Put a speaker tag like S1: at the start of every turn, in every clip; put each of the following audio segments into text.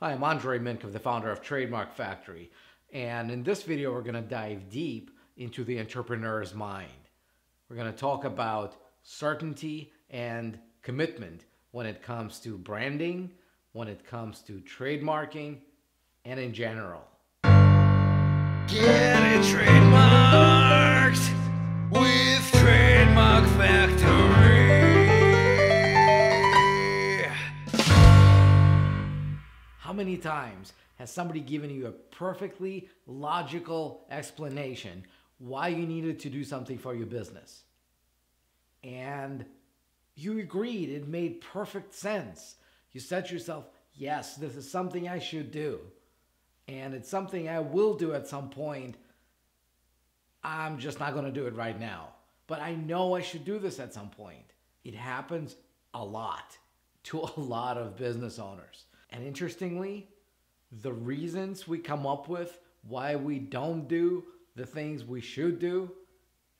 S1: Hi, I'm Andrei Mincov, the founder of Trademark Factory. And in this video, we're going to dive deep into the entrepreneur's mind. We're going to talk about certainty and commitment when it comes to branding, when it comes to trademarking, and in general.
S2: Get it trademarked
S1: times has somebody given you a perfectly logical explanation why you needed to do something for your business? And you agreed, it made perfect sense. You said to yourself, yes, this is something I should do. And it's something I will do at some point. I'm just not going to do it right now. But I know I should do this at some point. It happens a lot to a lot of business owners. And interestingly, the reasons we come up with why we don't do the things we should do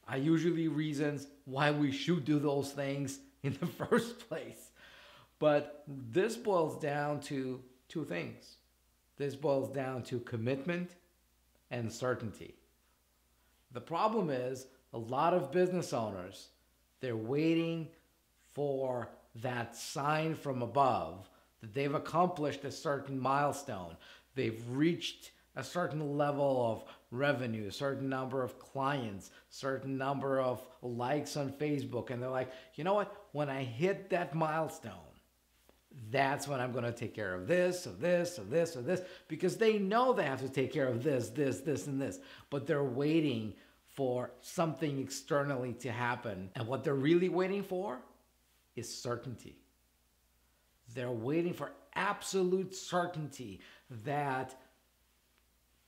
S1: are usually reasons why we should do those things in the first place. But this boils down to two things. This boils down to commitment and certainty. The problem is a lot of business owners, they're waiting for that sign from above that they've accomplished a certain milestone. They've reached a certain level of revenue, a certain number of clients, certain number of likes on Facebook. And they're like, you know what? When I hit that milestone, that's when I'm going to take care of this, of this, of this, of this, because they know they have to take care of this, this, this, and this. But they're waiting for something externally to happen. And what they're really waiting for is certainty. They're waiting for absolute certainty that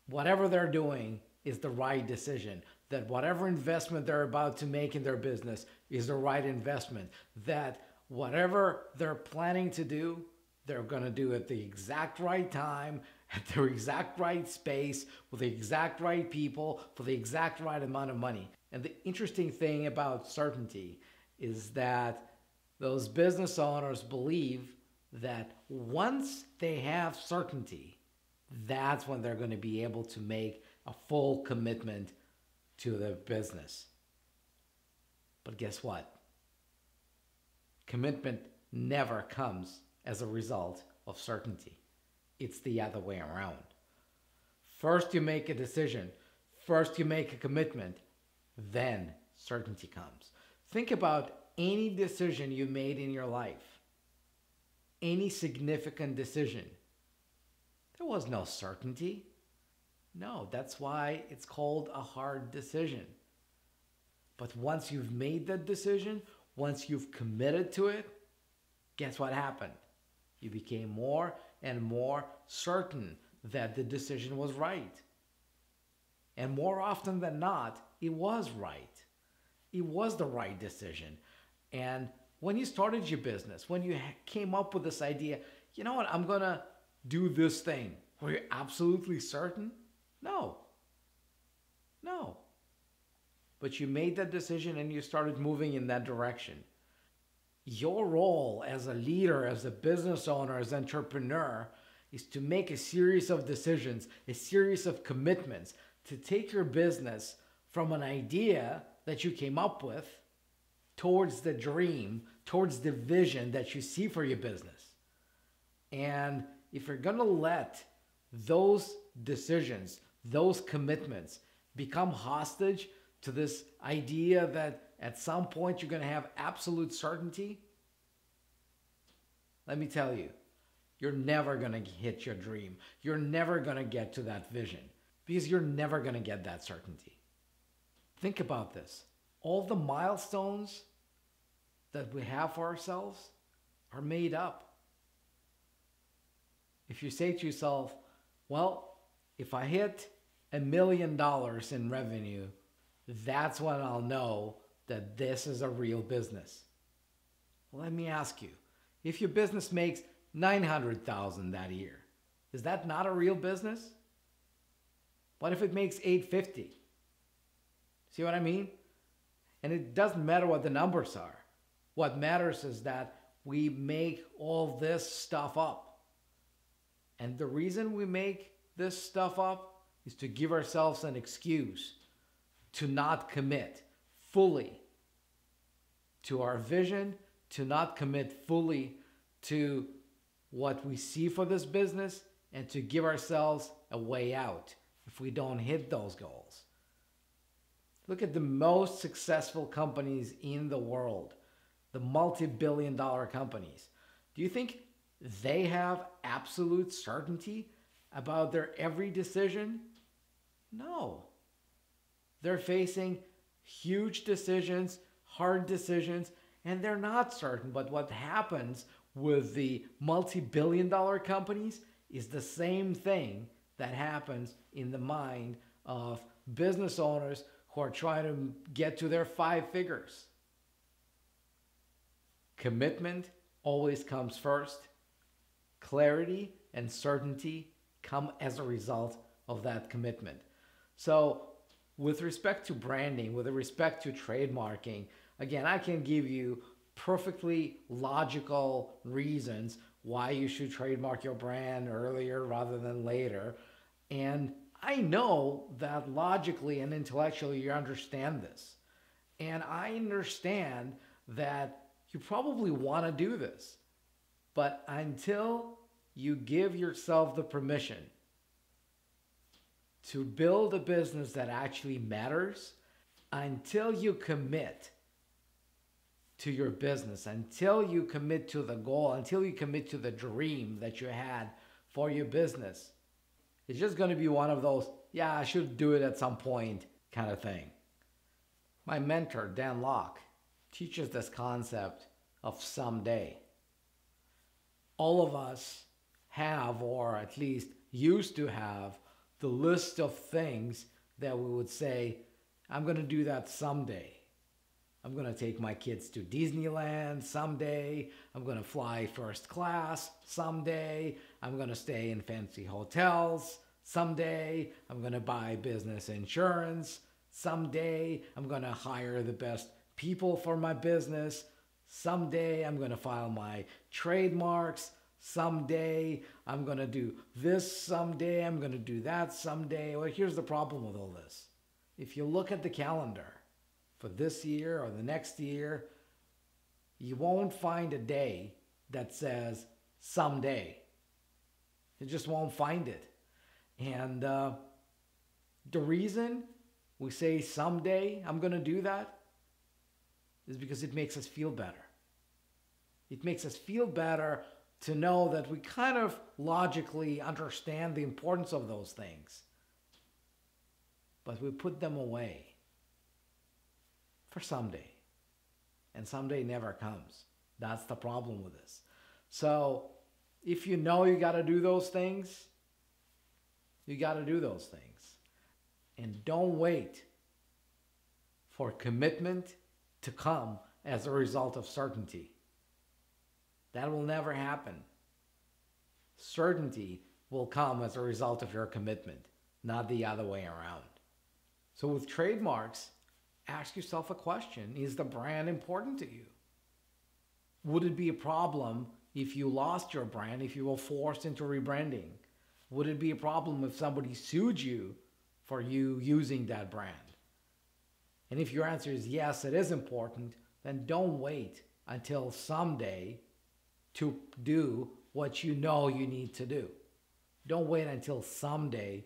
S1: whatever they're doing is the right decision, that whatever investment they're about to make in their business is the right investment, that whatever they're planning to do, they're going to do at the exact right time, at the exact right space, with the exact right people, for the exact right amount of money. And the interesting thing about certainty is that those business owners believe that once they have certainty, that's when they're going to be able to make a full commitment to the business. But guess what? Commitment never comes as a result of certainty. It's the other way around. First, you make a decision. First, you make a commitment. Then, certainty comes. Think about any decision you made in your life, any significant decision. There was no certainty. No, that's why it's called a hard decision. But once you've made that decision, once you've committed to it, guess what happened? You became more and more certain that the decision was right. And more often than not, it was right. It was the right decision. And when you started your business, when you came up with this idea, you know what, I'm to do this thing, were you absolutely certain? No. No. But you made that decision and you started moving in that direction. Your role as a leader, as a business owner, as an entrepreneur is to make a series of decisions, a series of commitments to take your business from an idea that you came up with towards the dream, towards the vision that you see for your business. And if you're going to let those decisions, those commitments become hostage to this idea that at some point you're going to have absolute certainty, let me tell you, you're never going to hit your dream. You're never going to get to that vision because you're never going to get that certainty. Think about this. All the milestones that we have for ourselves are made up. If you say to yourself, well, if I hit a million dollars in revenue, that's when I'll know that this is a real business. Well, let me ask you, if your business makes 900,000 that year, is that not a real business? What if it makes 850? See what I mean? And it doesn't matter what the numbers are. What matters is that we make all this stuff up. And the reason we make this stuff up is to give ourselves an excuse to not commit fully to our vision, to not commit fully to what we see for this business, and to give ourselves a way out if we don't hit those goals. Look at the most successful companies in the world, the multi billion dollar companies. Do you think they have absolute certainty about their every decision? No. They're facing huge decisions, hard decisions, and they're not certain. But what happens with the multi billion dollar companies is the same thing that happens in the mind of business owners who are trying to get to their five figures. Commitment always comes first. Clarity and certainty come as a result of that commitment. So, with respect to branding, with respect to trademarking, again, I can give you perfectly logical reasons why you should trademark your brand earlier rather than later. And I know that logically and intellectually you understand this. And I understand that you probably want to do this. But until you give yourself the permission to build a business that actually matters, until you commit to your business, until you commit to the goal, until you commit to the dream that you had for your business, it's just going to be one of those, yeah, I should do it at some point kind of thing. My mentor, Dan Lok, teaches this concept of someday. All of us have, or at least used to have, the list of things that we would say, I'm going to do that someday. I'm going to take my kids to Disneyland someday. I'm going to fly first class someday. I'm going to stay in fancy hotels someday. I'm going to buy business insurance someday. I'm going to hire the best people for my business someday. I'm going to file my trademarks someday. I'm going to do this someday. I'm going to do that someday. Well, here's the problem with all this. If you look at the calendar, for this year or the next year, you won't find a day that says someday. You just won't find it. And uh, the reason we say someday I'm going to do that is because it makes us feel better. It makes us feel better to know that we kind of logically understand the importance of those things, but we put them away for someday. And someday never comes. That's the problem with this. So if you know you got to do those things, you got to do those things. And don't wait for commitment to come as a result of certainty. That will never happen. Certainty will come as a result of your commitment, not the other way around. So with trademarks, ask yourself a question Is the brand important to you? Would it be a problem if you lost your brand, if you were forced into rebranding? Would it be a problem if somebody sued you for you using that brand? And if your answer is yes, it is important, then don't wait until someday to do what you know you need to do. Don't wait until someday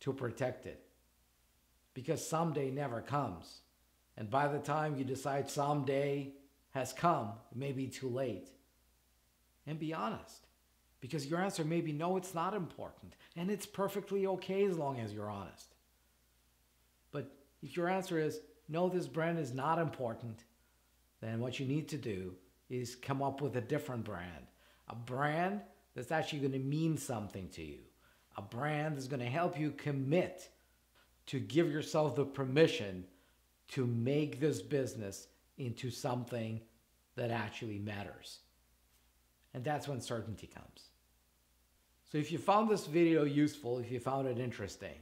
S1: to protect it because someday never comes. And by the time you decide someday has come, it may be too late. And be honest because your answer may be no, it's not important. And it's perfectly okay as long as you're honest. If your answer is no, this brand is not important, then what you need to do is come up with a different brand. A brand that's actually going to mean something to you. A brand that's going to help you commit to give yourself the permission to make this business into something that actually matters. And that's when certainty comes. So if you found this video useful, if you found it interesting,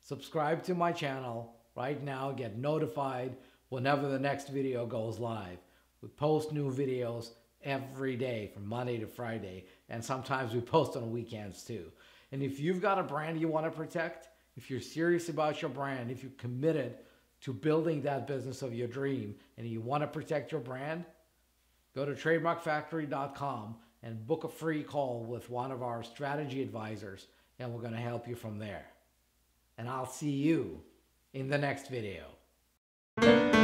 S1: subscribe to my channel right now, get notified whenever the next video goes live. We post new videos every day from Monday to Friday and sometimes we post on weekends too. And if you've got a brand you want to protect, if you're serious about your brand, if you're committed to building that business of your dream and you want to protect your brand, go to trademarkfactory.com and book a free call with one of our strategy advisors, and we're going to help you from there. And I'll see you in the next video.